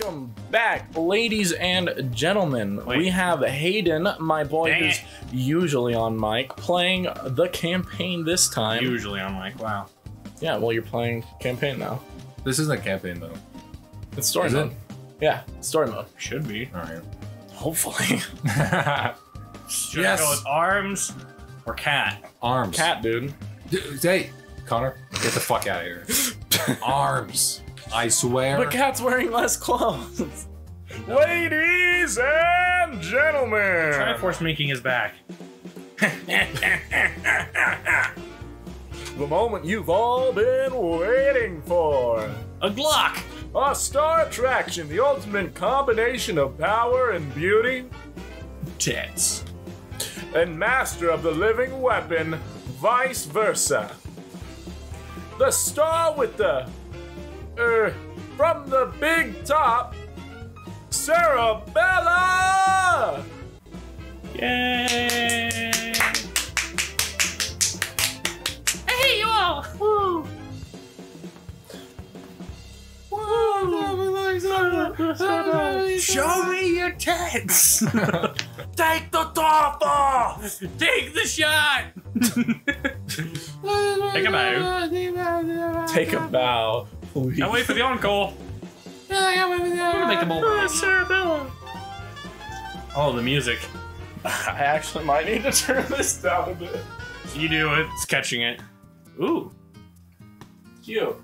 Welcome back, ladies and gentlemen. Wait. We have Hayden, my boy Dang who's it. usually on mic, playing the campaign this time. Usually I'm like, wow. Yeah, well, you're playing campaign now. This isn't a campaign though. It's story Is mode. it? Yeah, story mode. Should be. Alright. Hopefully. Should Yes. I go with arms or cat? Arms. Cat, dude. Dude, Hey, Connor, get the fuck out of here. Arms. I swear. But Cat's wearing less clothes. Ladies and gentlemen. Triforce making his back. The moment you've all been waiting for. A Glock! A star attraction, the ultimate combination of power and beauty, Tits. and master of the living weapon, vice versa. The star with the. Er, from the big top, Sarah Bella! Yay! Hey, you all! Woo! Show me your tits! Take the top off! Take the shot! Take a bow. Take a bow, please. Now wait for the encore. I'm gonna make them all. Oh, the music. I actually might need to turn this down a bit. You do it. It's catching it. Ooh. Cute.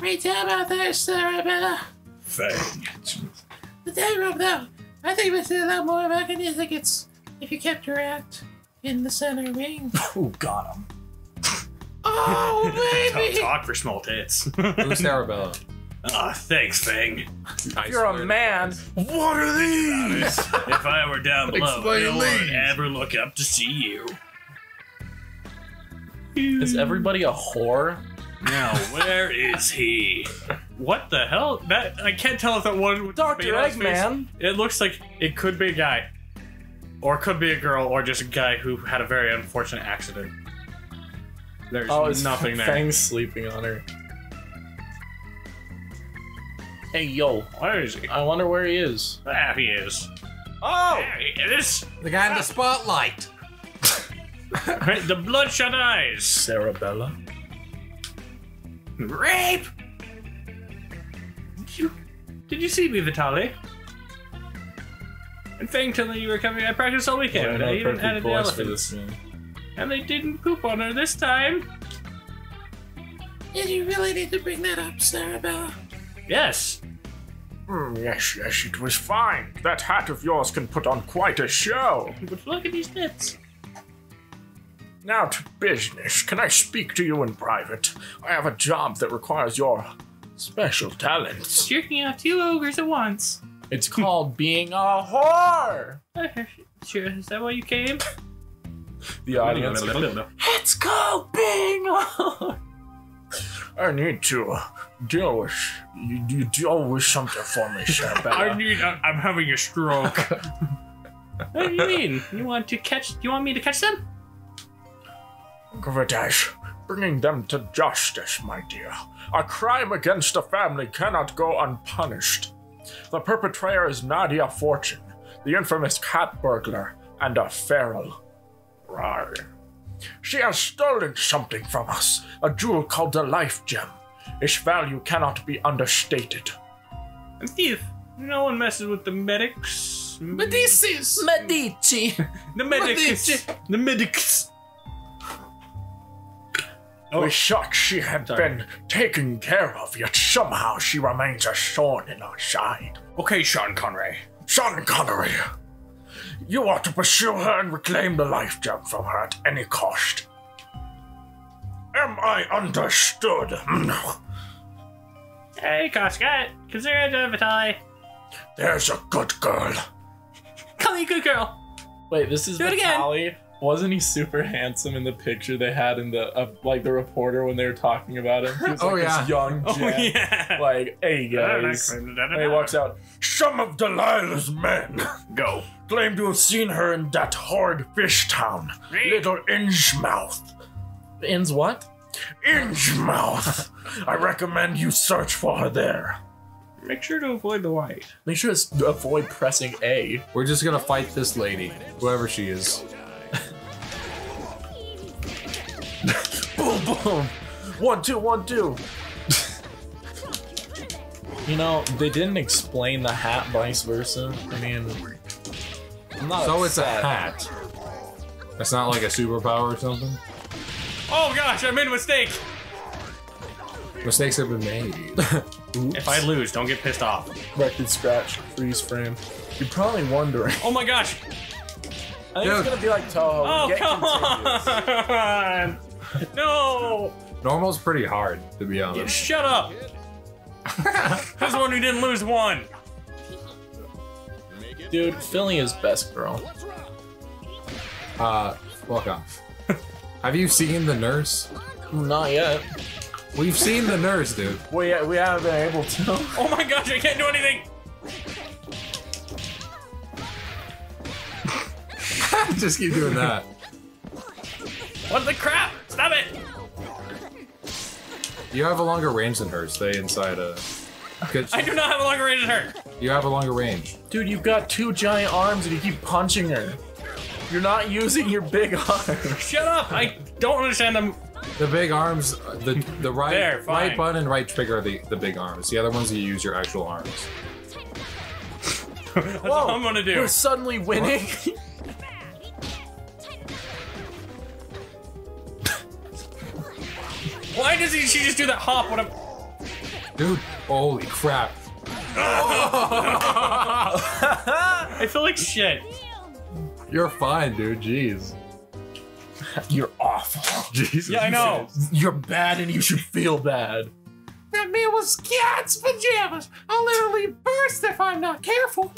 Wait, how about this, Arabella? Fang. The day room, though. I think this is a lot more about I think it's if you kept your act in the center ring. Oh, got him. Oh, Don't talk for small tits. Who's Arabella? Ah, thanks, Fang. I You're a man. What are these? if I were down below, Explain no one would these. ever look up to see you. Is everybody a whore? Now, where is he? What the hell? That I can't tell if that one with Dr. spade on his face- Eggman. It looks like it could be a guy, or it could be a girl, or just a guy who had a very unfortunate accident. There's Oh, it's nothing there. Fang's sleeping on her. Hey, yo. Where is he? I wonder where he is. There he is. Oh! There he is. The guy in the spotlight. the bloodshot eyes. Cerebella. Rape. Did you, did you see me, Vitale? And Fang told me you were coming. I practiced all weekend. I even added the elephants. And they didn't poop on her this time. Did you really need to bring that up, Cerebella? Yes. Mm, yes, yes, it was fine. That hat of yours can put on quite a show. But look at these tits. Now to business. Can I speak to you in private? I have a job that requires your special talents. Jerking out two ogres at once. It's called being a whore. Sure, is that why you came? The audience. It's called being a whore. I need to deal with you. You deal with something for me, I need. I- I'm having a stroke. what do you mean? You want to catch? You want me to catch them? Gravitash, bringing them to justice, my dear. A crime against a family cannot go unpunished. The perpetrator is Nadia Fortune, the infamous cat burglar, and a feral. Rar. She has stolen something from us, a jewel called the Life Gem. Its value cannot be understated. A thief. No one messes with the medics. Medicis! Medici! The medics. Medici. The medics. Oh. We thought she had Sorry. been taken care of, yet somehow she remains a thorn in our side. Okay, Sean Connery. Sean Connery, you are to pursue her and reclaim the life gem from her at any cost. Am I understood? Hmm. Hey, Coscat. Consider it a Vitale. There's a good girl. Call me a good girl. Wait, this is Do it again. Vitale. Wasn't he super handsome in the picture they had in the uh, like the reporter when they were talking about him? He was like Oh, yeah. this young Oh yeah. like, hey guys. And he walks out. Some of Delilah's men Go. claim to have seen her in that horrid fish town, Little Innsmouth. Inns what? Innsmouth. I recommend you search for her there. Make sure to avoid the white. Make sure to avoid pressing A. We're just gonna fight this lady, whoever she is. Boom, boom. One, two, one, two. you know, they didn't explain the hat vice versa. I mean, I'm not So it's a hat. That's not like a superpower or something. Oh gosh, I made a mistake. Mistakes have been made. If I lose, don't get pissed off. Record scratch, freeze frame. You're probably wondering. Oh my gosh. I think Dude. it's gonna be like Toho. Oh Get come continuous. on. No. Normal's pretty hard, to be honest. Shut up. Who's the one who didn't lose one? Dude, Filia is best girl. Uh, fuck off. Have you seen the nurse? Not yet. We've seen the nurse, dude. We, we haven't been able to. Oh my gosh, I can't do anything. just keep doing that. What the crap? Stop it. You have a longer range than her. Stay inside a. Good- I do not have a longer range than her. You have a longer range. Dude, you've got two giant arms and you keep punching her. You're not using your big arms. Shut up. I don't understand them. The big arms, uh, the the right There, right button and right trigger are the, the big arms. The other ones you use your actual arms. That's all I'm gonna do. We're suddenly winning. Why does he, she just do that hop when I'm... Dude, holy crap. I feel like shit. You're fine, dude. Jeez. You're awful. Jesus. Yeah, I know. You're bad and you should feel bad. That man was cat's pajamas. I'll literally burst if I'm not careful.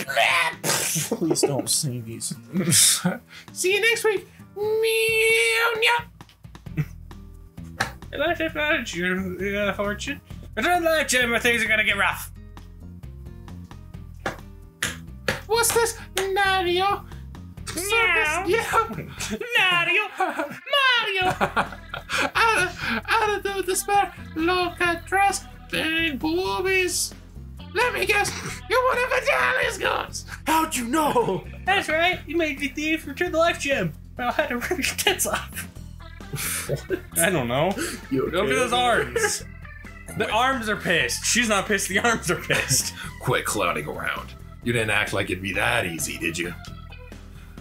Please don't say these. See you next week. Meow, meow. Life is not your uh, fortune. I don't like Jim, but things are gonna get rough. What's this? Mario. Meow. Yeah. Mario! Mario! out of, out of the despair. Look at dress. Big boobies. Let me guess. You're one of Vitale's guns. How'd you know? That's right, you made the thief return the life gem. I had to rip your tits off. I don't know. You Look at those arms. The arms are pissed. She's not pissed, the arms are pissed. Quit clowning around. You didn't act like it'd be that easy, did you?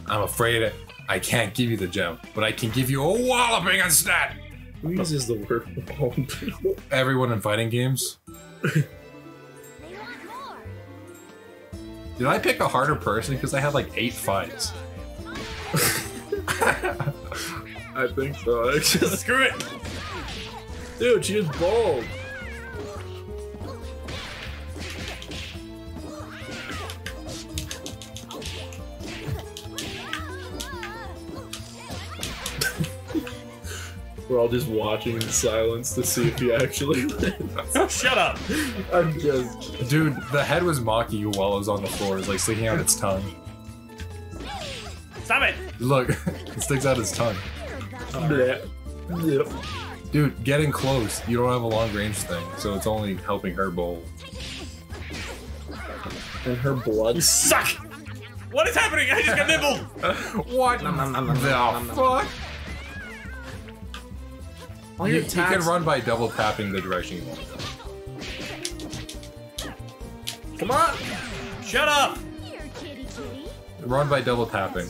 I'm afraid I can't give you the gem, but I can give you a walloping instead. Who uses the word womp? Everyone in fighting games. Did I pick a harder person? Because I had like eight fights. I think so, actually. Screw it. Dude, she is bold. We're all just watching in silence to see if he actually wins. Shut up. I'm just. Dude, the head was mocking you while it was on the floor. It's like sticking out its tongue. Stop it. Look, it sticks out its tongue. Bleh. Yep. Dude, getting close. You don't have a long range thing, so it's only helping her bowl. And her blood. You suck. What is happening? I just got nibbled. What the fuck? All You, your you can run by double tapping the direction you want to go. Come on! Shut up. Run by double tapping.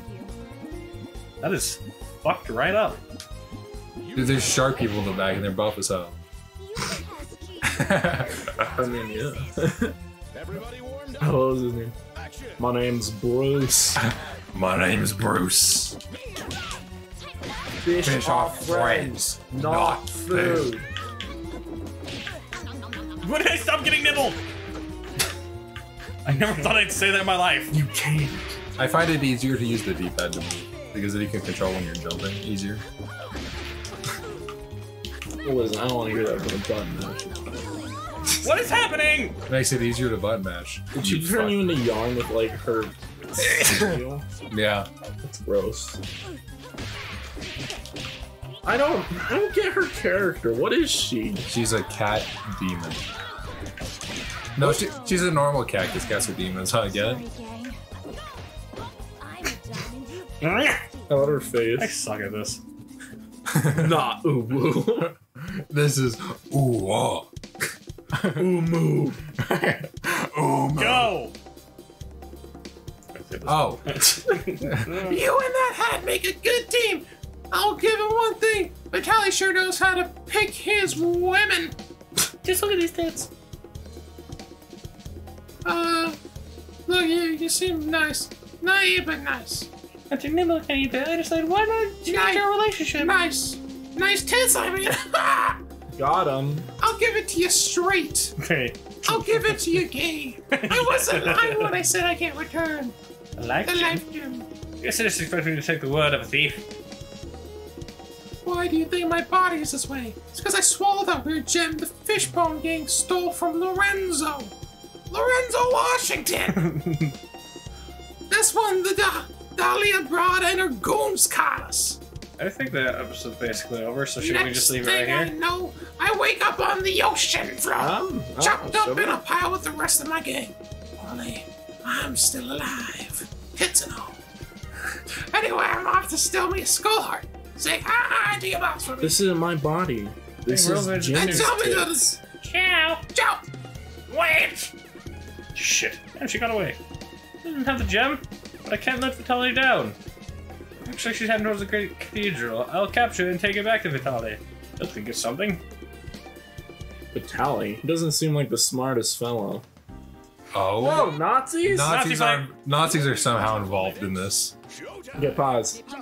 That is fucked right up. Dude, there's shark people in the back and they're buff as hell. I mean, yeah. What was his name? My name's Bruce. My name's Bruce. Fish, Fish are are friends, friends, not not food. When did I stop getting nibbled? I never thought I'd say that in my life. You can't. I find it easier to use the D-pad to move because then you can control when you're jumping easier. Well, listen, I don't want to hear that from a button mash. What is happening? Makes it easier to button mash. Did she turn you into yarn with like her steel? Yeah. That's gross. I don't. I don't get her character. What is she? She's a cat demon. No, she, she's a normal cat cactus. Cats are demons. Huh? Get it? I love her face. I suck at this. Not ooh woo. This is ooh oh. ooh moo. ooh man. Go! Oh, You and that hat make a good team. I'll give him one thing. Vitale sure knows how to pick his women. Just look at these tits. Uh, look, you, you seem nice. Naive but nice. I didn't look at you, but I decided why not change Nice. our relationship? Nice. Nice tits, I mean. Got him. I'll give it to you straight. Okay. I'll give it to you gay. I wasn't lying when I said I can't return I like the you. life gem. Guess I just expect me to take the word of a thief. Why do you think my body is this way? It's because I swallowed that weird gem the Fishbone Gang stole from Lorenzo. Lorenzo Washington! this one the da- Dahlia Broad and her goons caught us. I think the episode's basically over, so should we just leave it thing right I here? know, I wake up on the ocean floor, Um, oh, chopped up so in a pile with the rest of my gang. Only I'm still alive, hits and all. Anyway, I'm off to steal me a skull heart. Say hi to your boss for me. This isn't my body. This Hey, is Roman. and tell me tits. that it's Ciao! Ciao! Wait! Shit. And she got away. Doesn't have the gem, but I can't let Vitale down. Actually, she's heading towards the great cathedral. I'll capture it and take it back to Vitale. That think get something. Vitale. He doesn't seem like the smartest fellow. oh. Whoa, Nazis? Nazis Nazi are Nazis are somehow involved in this. Get pause.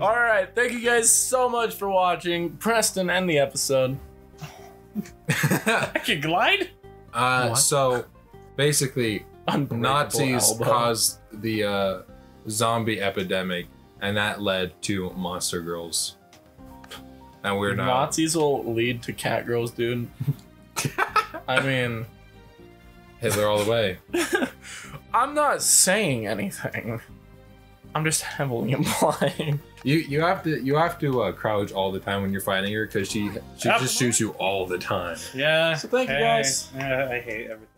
All right, thank you guys so much for watching. Preston, end the episode. I can glide? Uh, so basically, Unbreakable Nazis elbow. caused the uh, zombie epidemic, and that led to monster girls. And we're now Nazis will lead to cat girls, dude. I mean, Hitler all the way. I'm not saying anything. I'm just heavily implying. You you have to you have to uh, crouch all the time when you're fighting her because she she Yep. just shoots you all the time. Yeah. So thank you, guys. Yeah, I hate everything.